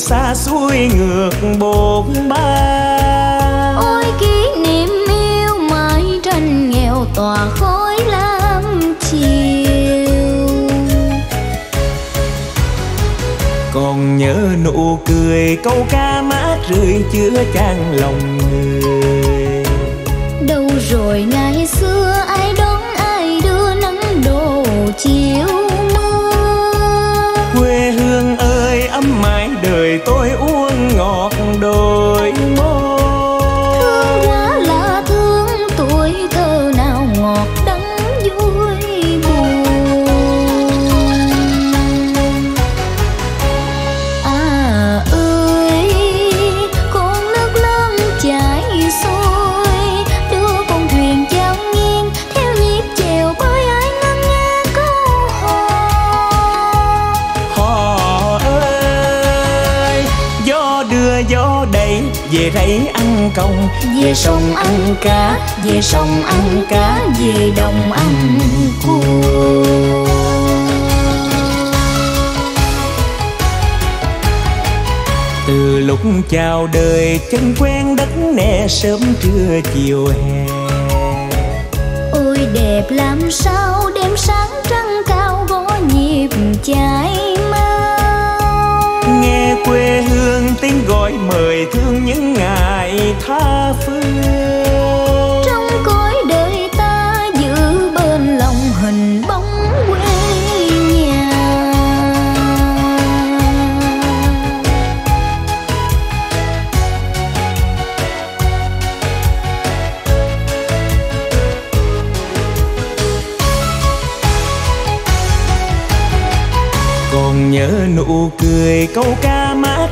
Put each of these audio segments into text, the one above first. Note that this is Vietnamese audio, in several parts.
xa xuôi ngược bồn ba ôi kỷ niệm yêu mãi tranh nghèo tỏa khói lam chiều. Còn nhớ nụ cười câu ca mát rượi chứa chan lòng người. Đâu rồi ngày xưa ai đón ai đưa nắng đổ chiều đời tôi uống ngọt đôi môi ăn công về sông ăn cá về sông ăn cá về đồng ăn cua. Từ lúc chào đời chân quen đất nè sớm trưa chiều hè. Ôi đẹp làm sao đêm sáng trăng cao gõ nhịp nghe quê hương tiếng gọi mời thương những ngày tha phương. Trong cõi đời ta giữ bên lòng hình bóng quê nhà. Còn nhớ nụ cười câu ca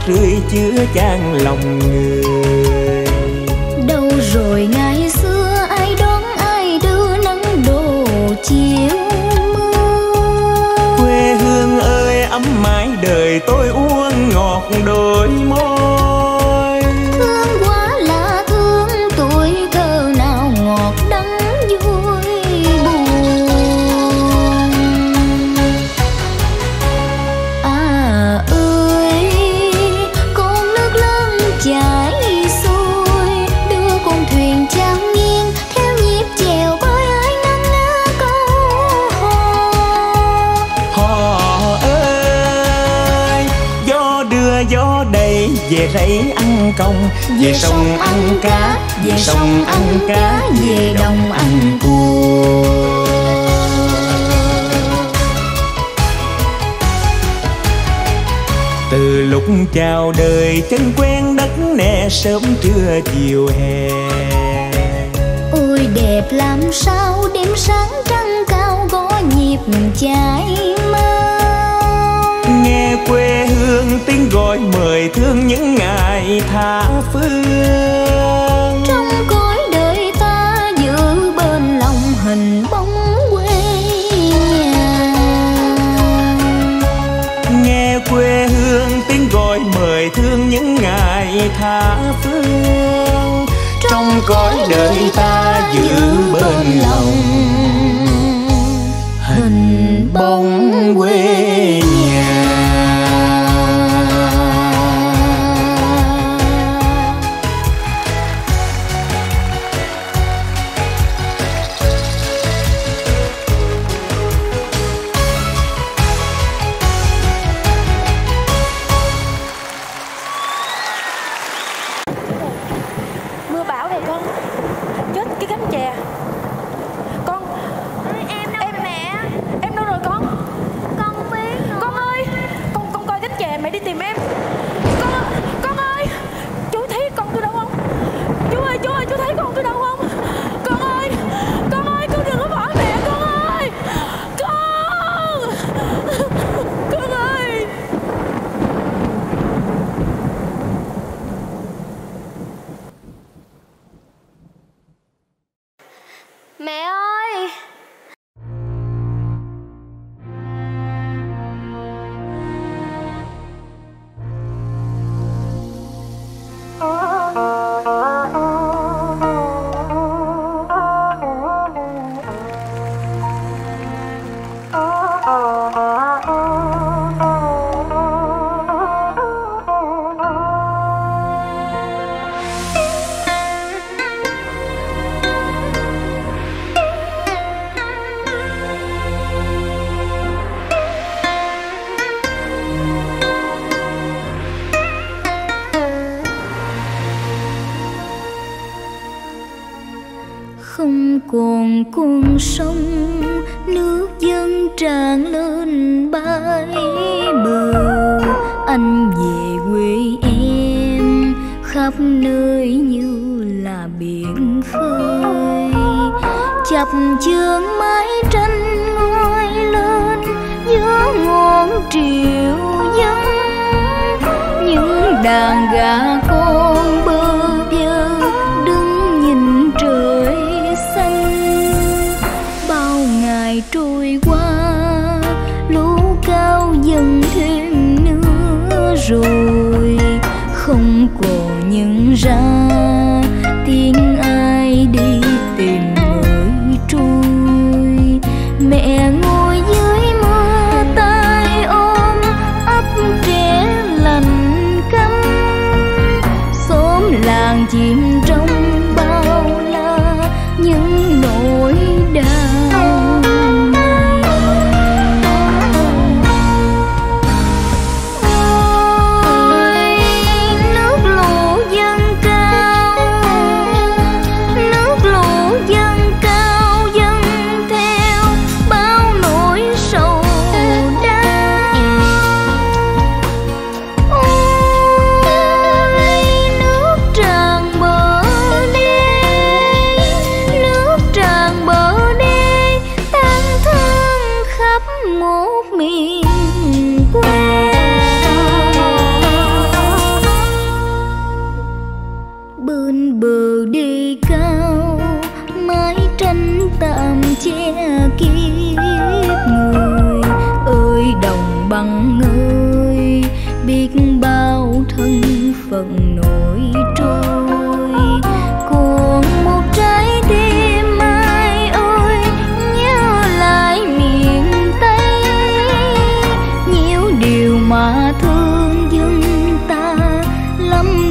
rượi chứa chan lòng người. Đâu rồi ngày xưa ai đón ai đưa nắng đổ chiều mưa? Quê hương ơi ấm mãi đời tôi uống ngọt đôi môi công về sông ăn cá về sông ăn cá về đồng ăn cua. Từ lúc chào đời chân quen đất nè sớm trưa chiều hè. Ôi đẹp làm sao đêm sáng trăng cao gõ nhịp chạy mau nghe quê hương tiếng gọi mời thương những ngày tha phương. Trong cõi đời ta giữ bên lòng hình bóng quê nhà. Nghe quê hương tiếng gọi mời thương những ngày tha phương. Trong cõi đời ta giữ bên lòng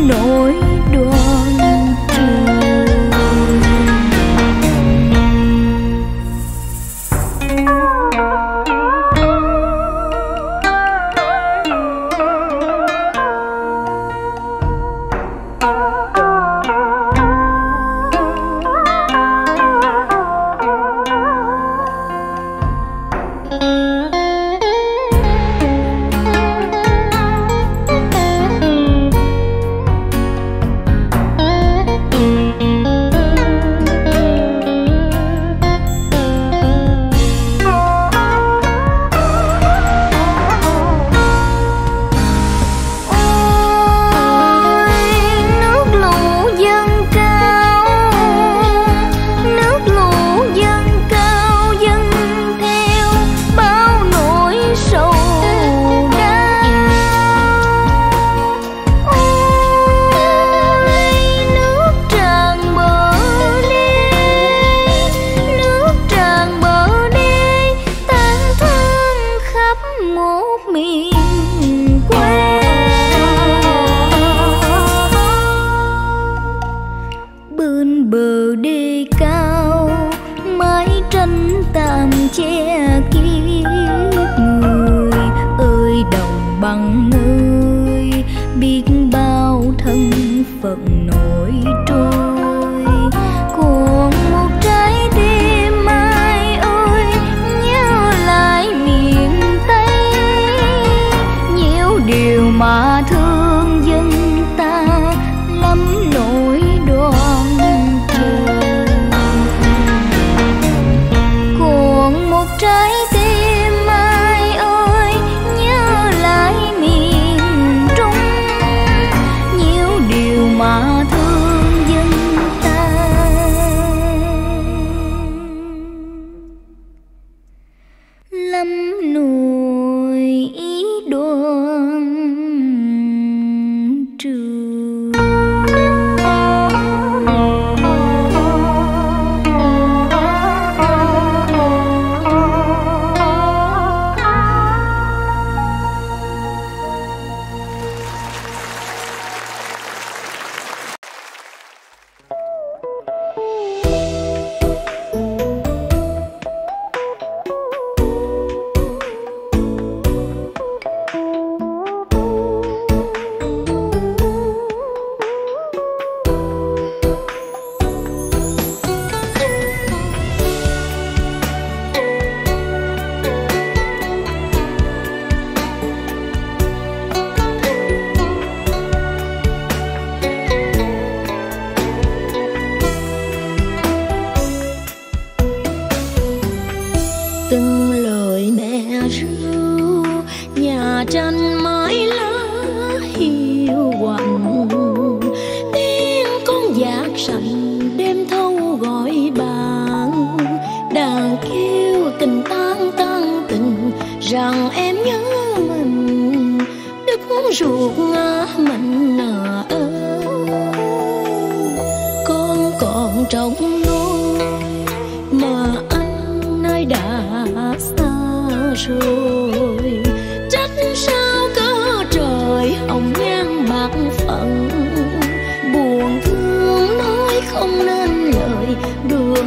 nỗi đau. bờ đê cao, mái tranh tạm che kiếp người ơi, đồng bằng ơi, biết bao thân phận nổi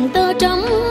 tơ trống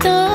Từ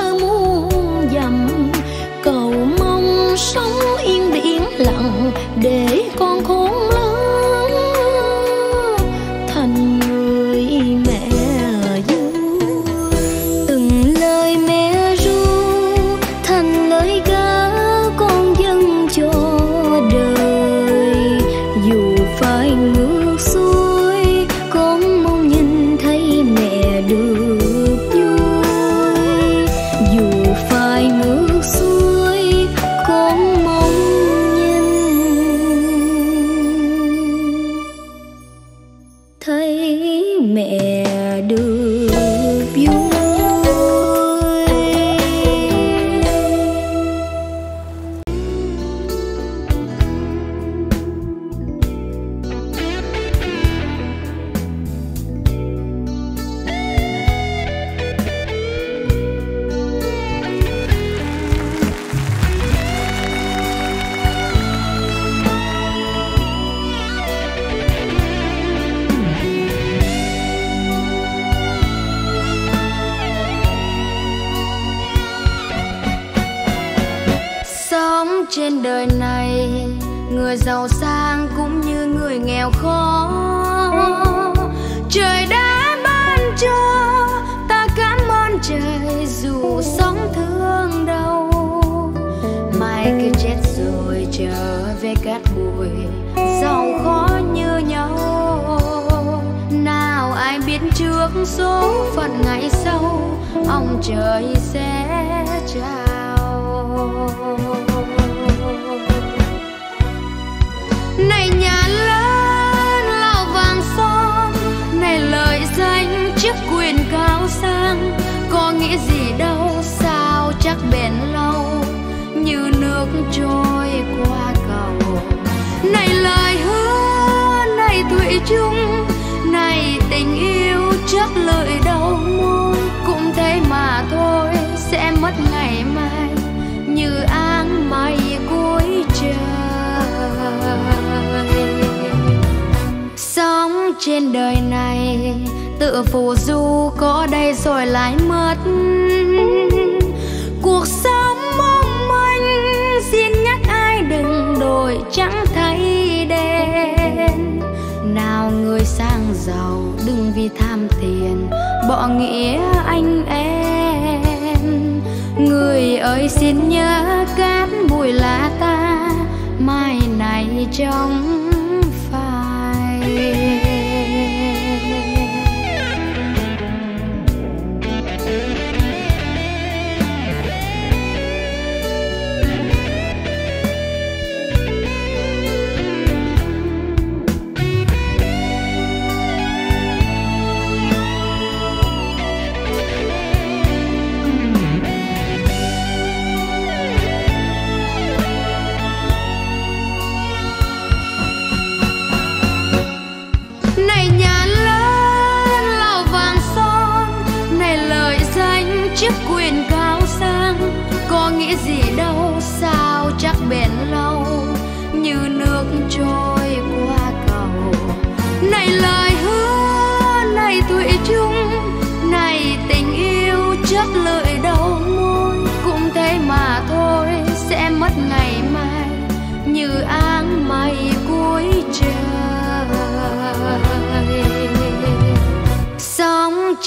trên đời này. Người giàu sang cũng như người nghèo khó. Trời đã ban cho ta cảm ơn trời, dù sống thương đau. Mai khi chết rồi trở về cát bụi giàu khó như nhau. Nào ai biết trước số phận ngày sau, ông trời sẽ trao. này nhà lớn lao vàng son, này lợi danh chức quyền cao sang. Có nghĩa gì đâu, sao chắc bền lâu như nước trôi qua cầu. Này lời hứa, này thủy chung, này tình yêu chắc lời đầu môi cũng thế mà thôi, sẽ mất trên đời này. Tự phù du có đây rồi lại mất. Cuộc sống mong manh, xin nhắc ai đừng đổi, chẳng thấy đen. Nào người sang giàu, đừng vì tham tiền, bỏ nghĩa anh em. Người ơi xin nhớ cát bụi lá ta, mai này trong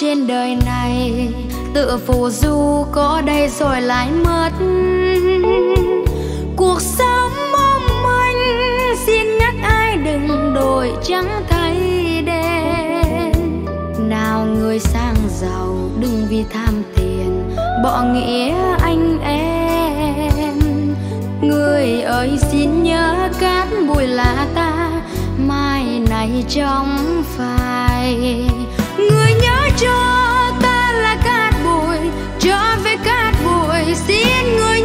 trên đời này. Tự phù du có đây rồi lại mất. Cuộc sống mong manh, xin nhắc ai đừng đổi chẳng thấy đen. Nào người sang giàu, đừng vì tham tiền, bỏ nghĩa anh em. Người ơi, xin nhớ cát bụi lá ta, mai này trong phai người nhớ cho ta là cát bụi trở về cát bụi xin người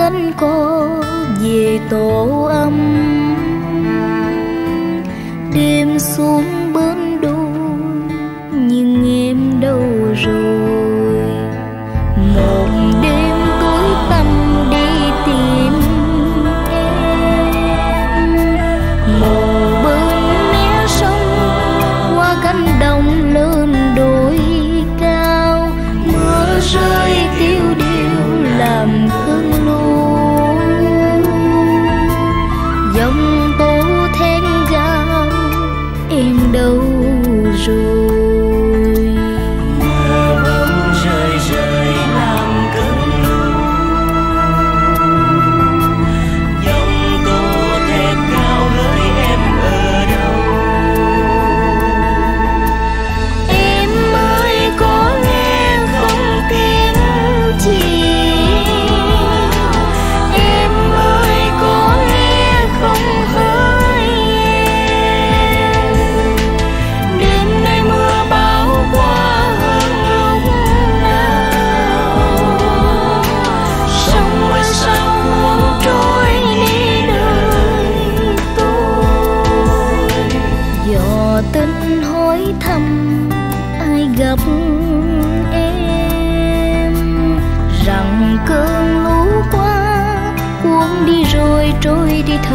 cánh cô về tổ ấm.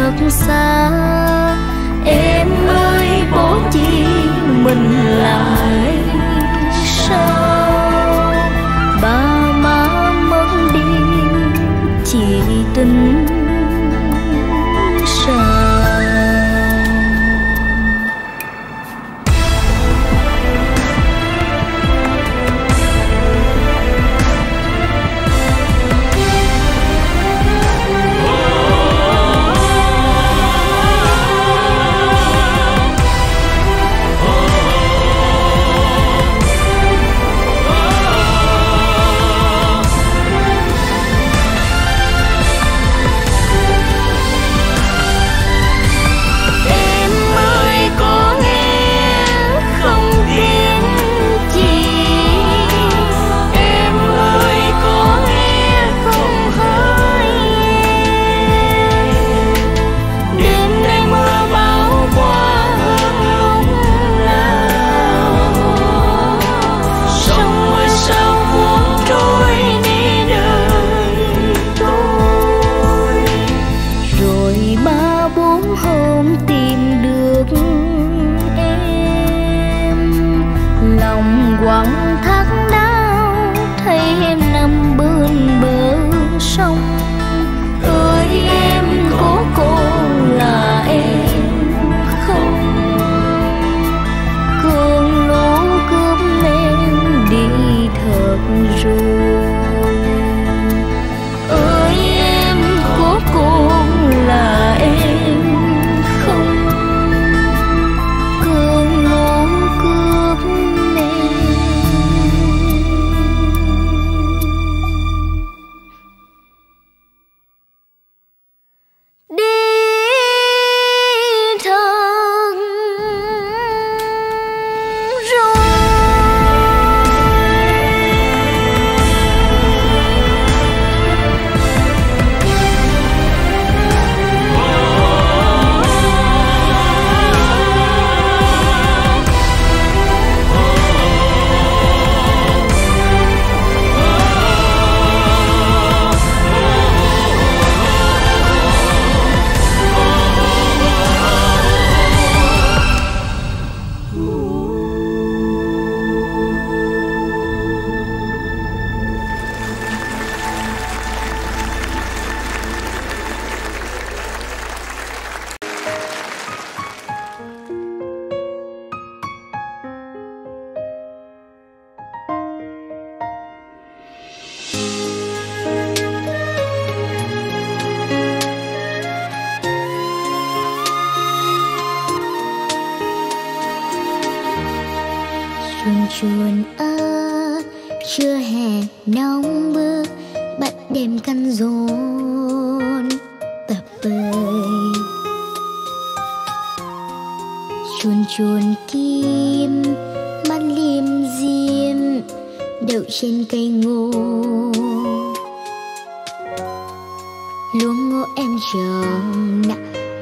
Thật xa. Em ơi bỏ chi mình lại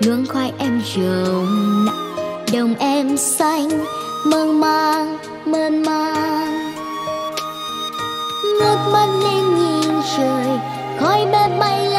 Nương khoai em rồng Đồng em xanh, Mơn mang mơn mang Ngước mắt lên nhìn trời, Khói bé bay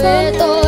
suelto.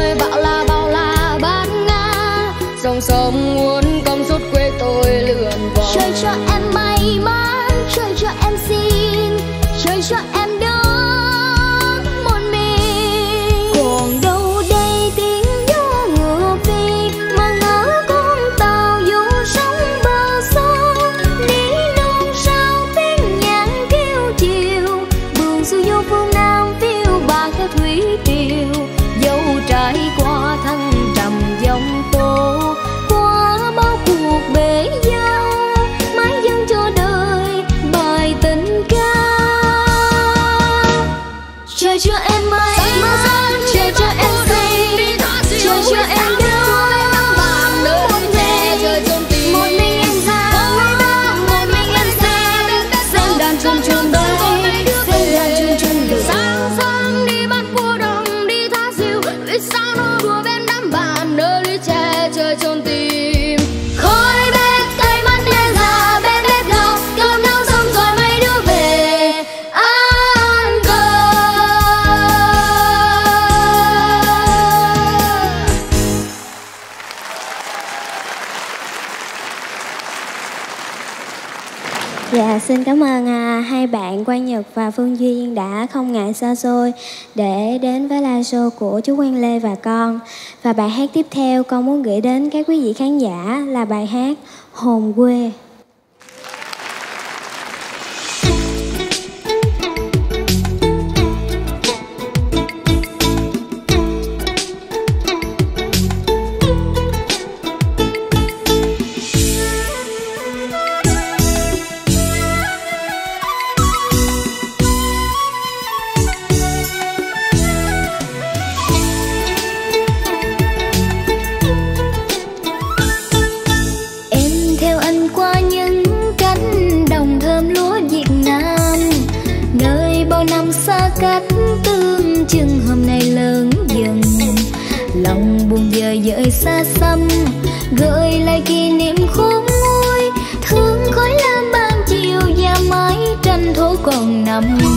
Nhật và Phương Duyên đã không ngại xa xôi để đến với live show của chú Quang Lê và con. Và bài hát tiếp theo con muốn gửi đến các quý vị khán giả là bài hát Hồn quê. enamora.